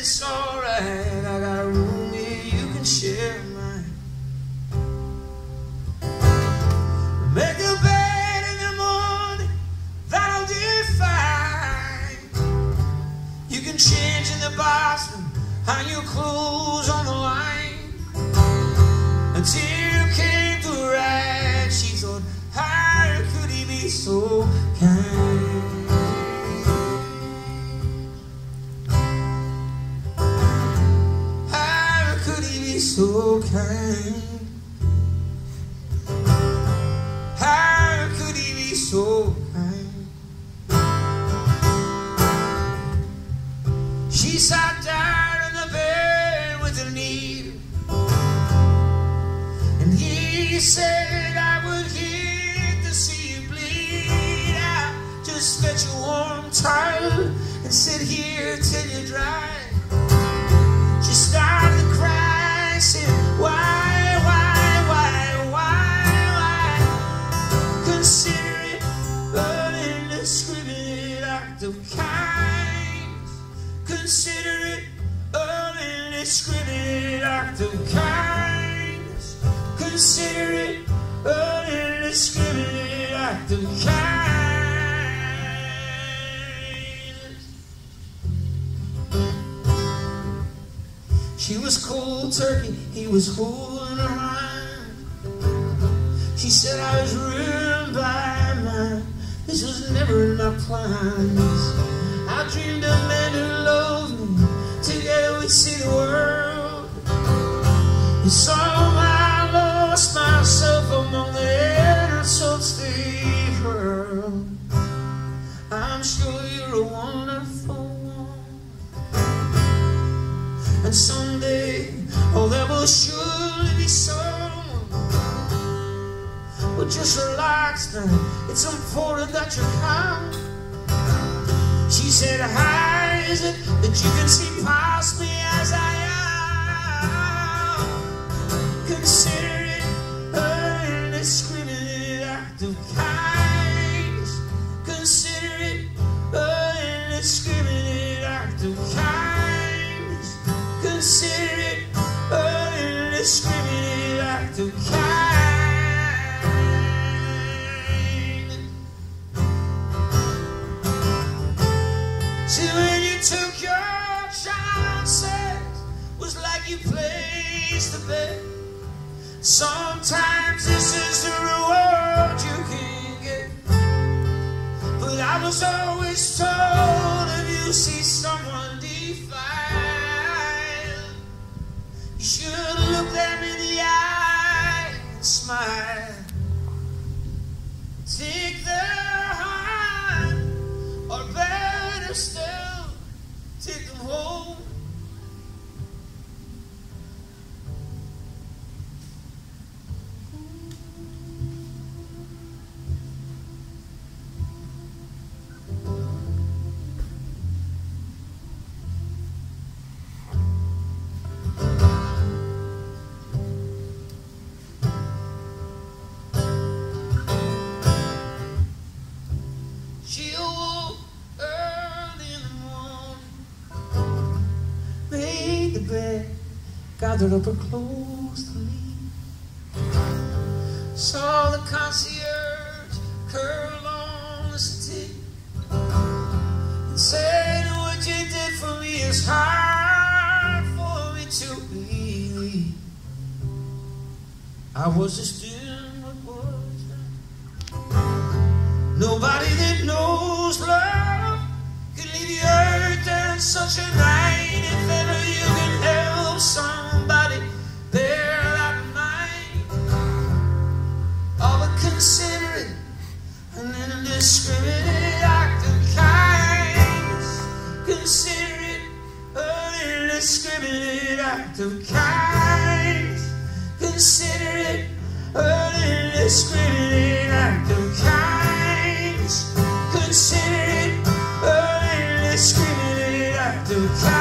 it's alright. I got a room here you can share mine. Make a bed in the morning, that'll do fine. You can change in the bathroom, hang your clothes on the line. Until so kind? How could he be so kind? She sat down in the bed with a needle, and he said, act of kindness. Consider it an indiscriminate act of kindness. She was cold turkey, he was holding her hand. She said I was ruined by mine. This was never in my plans. I dreamed of men who loved me. Together we'd see the world. And so I lost myself among the innocents they world. I'm sure you're a wonderful one. And someday, oh, there will surely be someone. But just relax now. It's important that you come. She said, How is it that you can see past me you bet. Sometimes this is the reward you can get. But I was always told if you see someone defiled, you should look them in the bed, gathered up her clothes to leave. Saw the concierge curl on the settee and said, What you did for me is hard for me to believe. I was just doing what was right. Nobody that knows love considerate and indiscriminate act of kindness. Considerate an indiscriminate act of kindness. Consider it an indiscriminate act of kindness. Consider it an indiscriminate act of kindness.